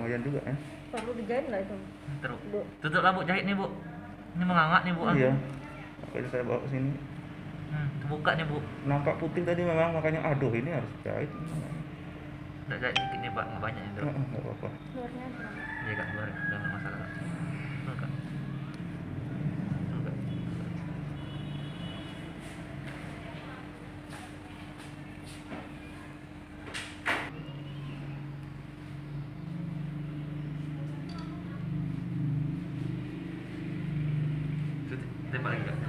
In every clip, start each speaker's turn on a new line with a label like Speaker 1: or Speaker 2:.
Speaker 1: nggak itu
Speaker 2: Terus.
Speaker 1: bu
Speaker 2: Tutup lah bu jahit nih bu. Ini mengangkat nih bu. ah.
Speaker 3: iya makanya saya bawa ke sini
Speaker 2: Hmm, terbuka nih bu.
Speaker 3: nampak putih tadi memang makanya aduh ini harus jahit
Speaker 2: Udah jahit dikit nih pak, nggak banyak itu.
Speaker 3: Heeh, nggak apa-apa
Speaker 1: luarnya
Speaker 2: Iya kak, luar nggak masalah. de pareja.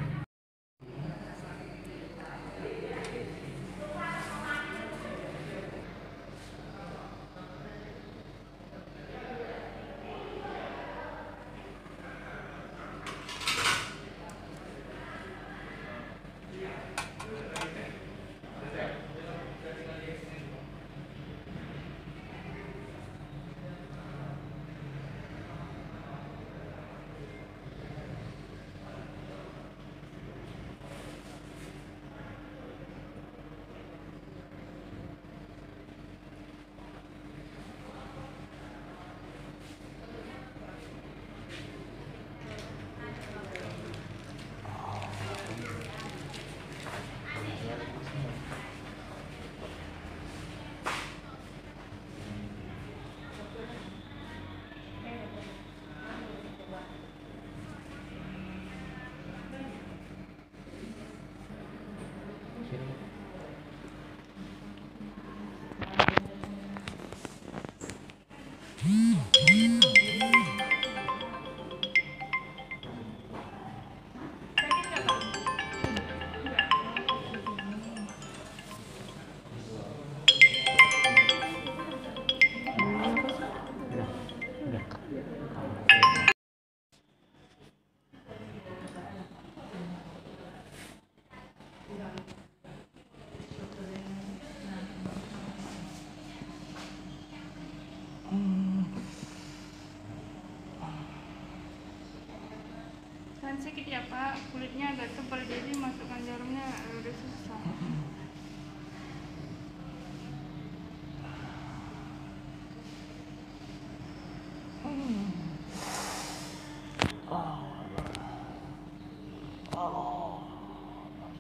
Speaker 4: Kan sakit ya pak. Kulitnya agak tebal jadi masukkan jarumnya udah susah.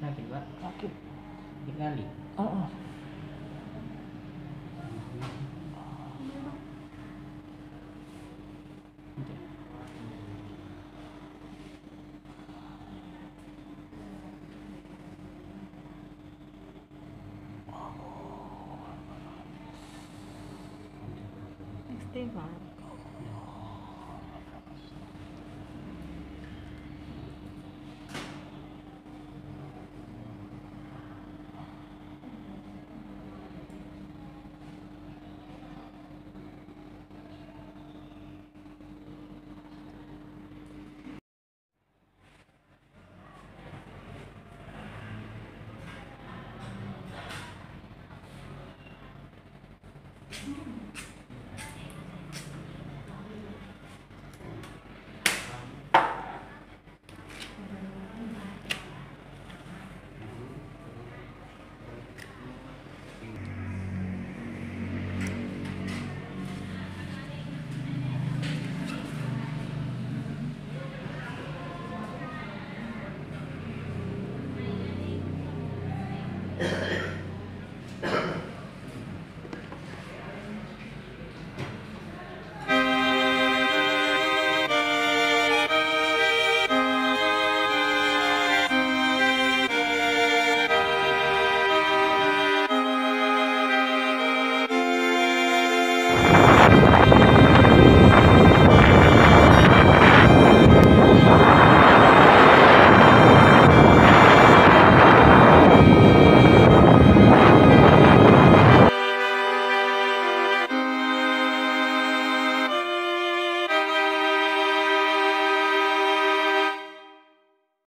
Speaker 5: Sakit pak.
Speaker 3: Sakit.
Speaker 5: Sakit kali
Speaker 3: 电
Speaker 1: 房